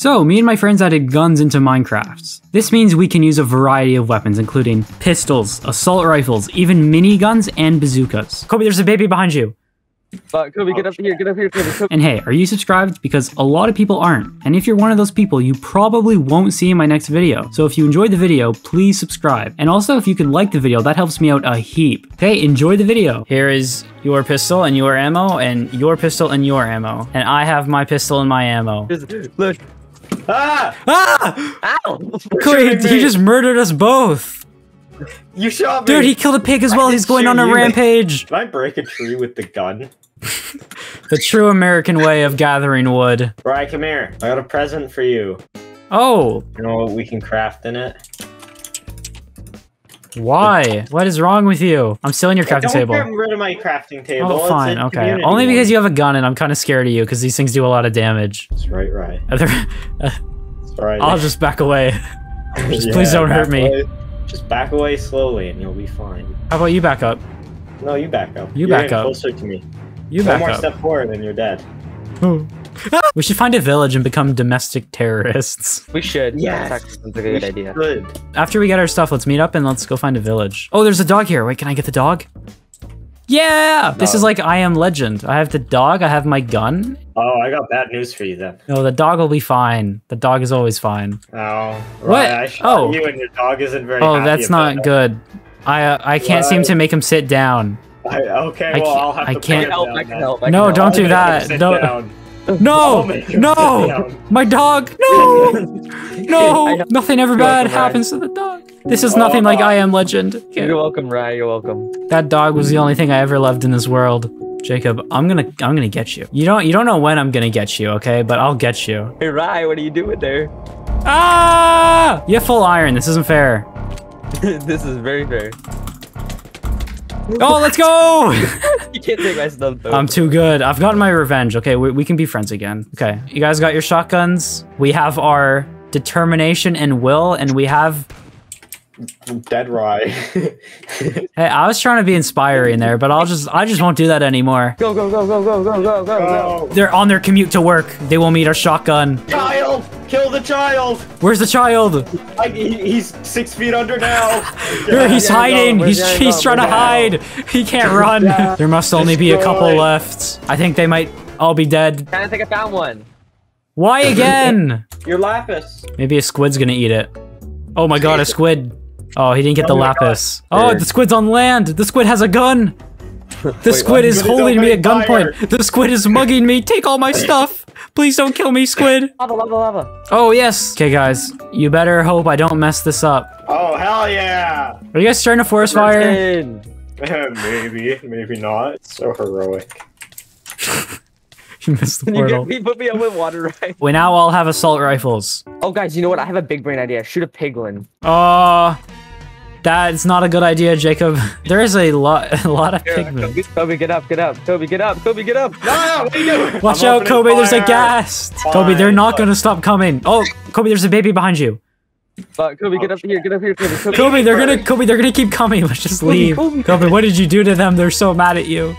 So, me and my friends added guns into Minecraft. This means we can use a variety of weapons, including pistols, assault rifles, even miniguns, and bazookas. Kobe, there's a baby behind you. Fuck, Kobe, get up here, get up here, Kobe. Kobe. And hey, are you subscribed? Because a lot of people aren't. And if you're one of those people, you probably won't see my next video. So if you enjoyed the video, please subscribe. And also, if you could like the video, that helps me out a heap. Okay, enjoy the video. Here is your pistol and your ammo, and your pistol and your ammo. And I have my pistol and my ammo. Look. Ah! Ah! Ow! Kobe, shooting he just murdered us both. You shot me! Dude, he killed a pig as well. didn't He's going on a you. rampage. Can I break a tree with the gun? The true American way of gathering wood. Right, come here. I got a present for you. Oh, You know what we can craft in it? Why? What is wrong with you? I'm still in your crafting Don't table. get rid of my crafting table. Oh, fine. Okay. Only because one. you have a gun and I'm kind of scared of you because these things do a lot of damage. It's right, right. It's right. I'll just back away. just Yeah, please don't hurt me. away. Just back away slowly and you'll be fine. How about you back up? No, you back up. You You're back up. closer to me. You One back more step forward and you're dead. we should find a village and become domestic terrorists. We should. Yes. That's a good idea. Good. After we get our stuff, let's meet up and let's go find a village. Oh, there's a dog here. Wait, can I get the dog? Yeah! This is like I am legend. I have the dog, I have my gun. Oh, I got bad news for you then. No, the dog will be fine. The dog is always fine. Oh, What? right. I Oh. you and your dog isn't very Oh, happy that's about not good. I uh, I can't seem to make him sit down. I, okay, I well, can't- I'll have I to can't- help, I can then. help. I No, can don't do I'll make that. sit Don't- down. No! I'll make him sit No! My dog! No! No! Nothing ever bad welcome, Ryan. happens to the dog. This is nothing like. I am legend. You're welcome, Ryan. You're welcome. That dog was the only thing I ever loved in this world. Jacob, I'm gonna I'm gonna get you. You don't you don't know when I'm gonna get you, okay? But I'll get you. Hey, Ryan, what are you doing there? Ah! You have full iron. This isn't fair. this is very fair. Oh, let's go! You can't take my stuff though. I'm too good. I've gotten my revenge. Okay, we, we can be friends again. Okay, you guys got your shotguns. We have our determination and will, and we have dead right. hey, I was trying to be inspiring there, but I'll just I just won't do that anymore. Go go go go go go go go. They're on their commute to work. They will meet our shotgun. Child, kill the child. Where's the child? I, he, he's six feet under now. yeah, he's hiding. He's he's trying to hide. He can't run. Yeah. There must only Destroy. be a couple left. I think they might all be dead. I think I found one. Why again? Your lapis. Maybe a squid's gonna eat it. Oh my god, a squid. Oh, he didn't get the Oh my God. lapis. Oh, the squid's on land. The squid has a gun. The Wait, squid is holding me at gunpoint. The squid is mugging me. Take all my stuff. Please don't kill me, squid. Lava, lava, lava. Oh, yes. Okay, guys. You better hope I don't mess this up. Oh, hell yeah! Are you guys starting a forest fire? Maybe, maybe not. It's so heroic. You missed the Can you portal. get me, put me up with water, right? We now all have assault rifles. Oh, guys, you know what? I have a big brain idea. Shoot a piglin. Uh, that's not a good idea, Jacob. There is a lot, a lot of pigmen. Kobe, Kobe, get up, get up. Kobe, get up. Kobe, get up. No, what are you doing? Watch I'm out, Kobe. There's a fire. gas. Kobe, they're not but- gonna stop coming. Oh, Kobe, there's a baby behind you. Fuck, Kobe, get up here, get up here, Kobe. Kobe, Kobe, they're gonna, Kobe, they're gonna keep coming. Let's just leave. Kobe. Kobe, what did you do to them? They're so mad at you.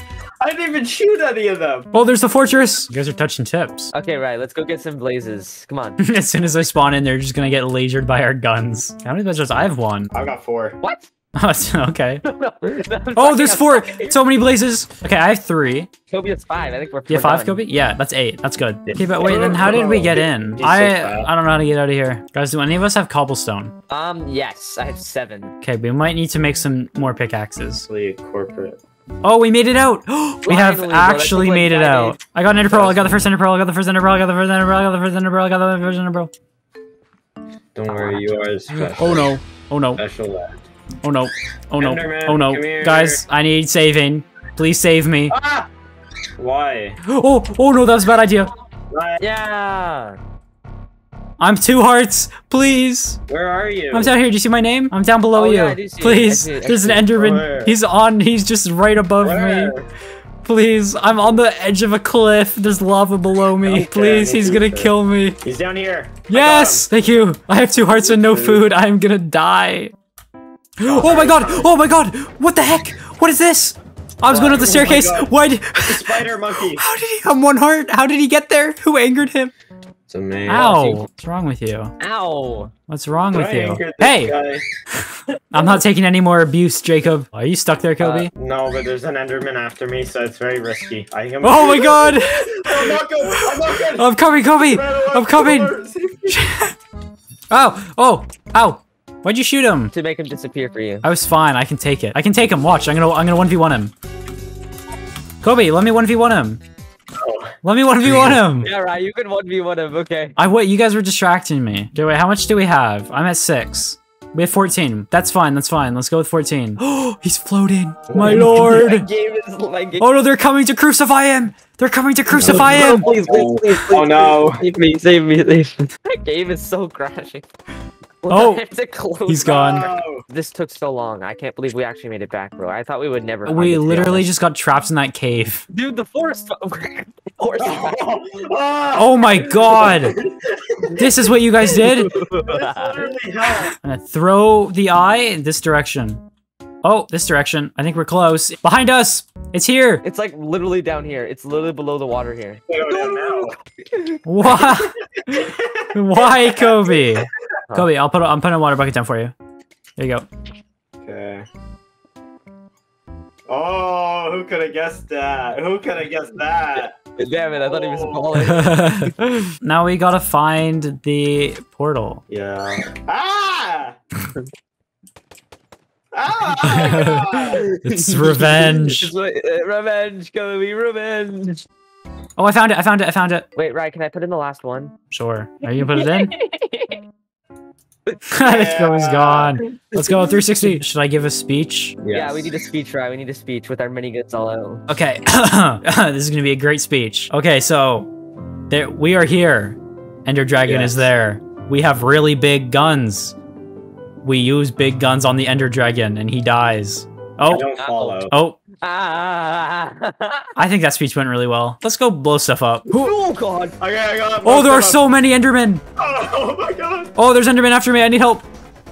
I didn't even shoot any of them. Oh, there's the fortress. You guys are touching tips. Okay, right, let's go get some blazes. Come on. as soon as I spawn in, they're just gonna get lasered by our guns. How many blazers? I have one. I've got four. What? Oh, okay. No, no, Oh, there's four. I'm So many blazes. Okay, I have three. Kobe, it's five. I think we're You have five, done. Kobe? Yeah, that's eight. That's good. Yeah. Okay, but wait, then how did we get in? He's so I. I don't know how to get out of here. Guys, do any of us have cobblestone? Um, yes, I have seven. Okay, we might need to make some more pickaxes. Actually, corporate. Oh, we made it out! we have Finally, bro, that took, actually like, made it out. days. I got an ender pearl. I got the first ender pearl. I got the first ender pearl. I got the first ender pearl. I got the first ender pearl. I got the first ender pearl. Don't worry, you are special. Oh no! Oh no! Special lad. Oh no! Oh no! Enderman, Oh no! Guys, I need saving. Please save me. Ah! Why? Oh! Oh no! That was a bad idea. Why? Yeah. I'm two hearts. Please. Where are you? I'm down here. Do you see my name? I'm down below Oh, you. yeah, I do see it. I Please. it. There's an. Enderman. Where? He's on. He's just right above me. Please. I'm on the edge of a cliff. There's lava below me. Please. He's gonna kill me. He's down here. Yes. Thank you. I have two hearts and no food. I'm gonna die. Oh, oh my god. Oh my god. What the heck? What is this? I was going up the Oh staircase. God. Why? The spider monkey. How did he have one heart? How did he get there? Who angered him? It's a man. Ow! What's wrong with you? Ow! What's wrong with Try you? and get this Hey! I'm not taking any more abuse, Jacob. Are you stuck there, Kobe? Uh, no, but there's an Enderman after me, so it's very risky. I think I'm. oh my god! I'm not good. I'm not good. I'm coming, Kobe! I'm coming! Lord. Oh! Oh! Ow! Why'd you shoot him? To make him disappear for you. I was fine. I can take it. I can take him. Watch. I'm gonna. I'm gonna one v one him. Kobe, let me one v one him. Let me one v one him. Yeah, right. You can one v one him. Okay. I wait. You guys were distracting me. Do wait. How much do we have? I'm at six. We have 14. That's fine. That's fine. Let's go with 14. Oh, he's floating. My My lord. game is like. Oh no, they're coming to crucify him. They're coming to crucify him. please, please, please, please, Oh, no. Save me, save me, save me. That game is so crashing. Oh, I have to close he's my- gone. no. This took so long. I can't believe we actually made it back, bro. I thought we would never. We it, to be literally just got trapped in that cave. Dude, the forest. forest. Oh my god. This is what you guys did? It's literally hell. I'm gonna throw the eye in this direction. Oh, this direction. I think we're close. Behind us! It's here! It's like literally down here. It's literally below the water here. Go down now. Why? Why, Kobe? Kobe, I'll put a, I'm putting a water bucket down for you. There you go. Okay. Oh, who could have guessed that? Who could have guessed that? Damn it! I thought he was Oh. falling. now we gotta find the portal. Yeah. Ah! ah! oh God! It's revenge. It's like, uh, revenge, Kobe, revenge. Oh, I found it. I found it. I found it. Wait, right? Can I put in the last one? Sure. Are you gonna put it in? this Kobe's gone. Let's go. 360. Should I give a speech? Yeah, we need a speech, right? We need a speech with our miniguns all out. Okay. this is gonna be a great speech. Okay, so there we are here. Ender Dragon is there. We have really big guns. We use big guns on the Ender Dragon and he dies. Oh. I Oh, don't follow. oh, Ah! I think that speech went really well. Let's go blow stuff up. oh God! Okay, I got Oh, there are so many Endermen. Oh my god! Oh, there's Enderman after me. I need help.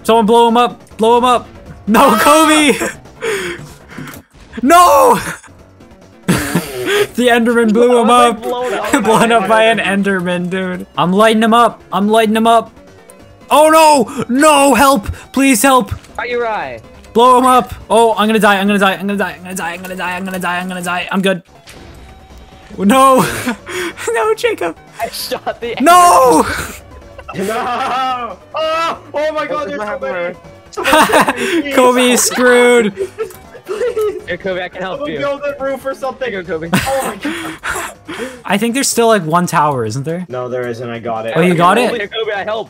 Someone blow him up. Blow him up. No, Kobe. no. the Enderman blew him up. blown up? Blown up by an Enderman, dude. I'm lighting him up. I'm lighting him up. Oh no! No, help! Please help! Are you right? Blow him up! Oh, I'm gonna die, I'm gonna die, I'm gonna die, I'm gonna die, I'm gonna die, I'm gonna die, I'm gonna die. I'm good. No! no, Jacob! I shot the. No! No! Oh! Oh my god, there's so happening? many! Kobe is screwed! Please! Here, Kobe, I can help Someone you. build a roof or something! Here, Kobe. Oh my god! I think there's still like one tower, isn't there? No, there isn't. I got it. Oh, you got Here, it? Kobe, I help.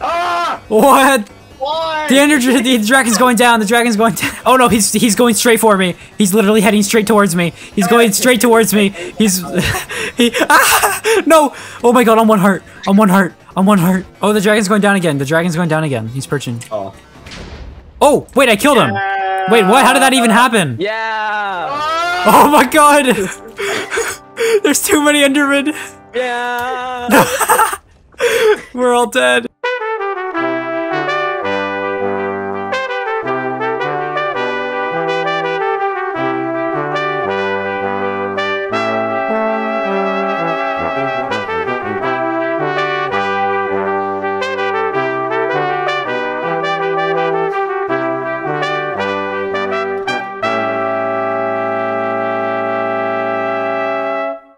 Ah! What? The ender, the dragon's going down. The dragon's going down. Oh no, he's he's going straight for me. He's literally heading straight towards me. He's going straight towards me. He's he. Ah, no! Oh my god, I'm one heart. I'm one heart. I'm one heart. Oh, the dragon's going down again. The dragon's going down again. He's perching. Oh. Oh wait, I killed him. Wait, what? How did that even happen? Yeah. Ah! Oh my god! There's too many Endermen. Yeah. We're all dead.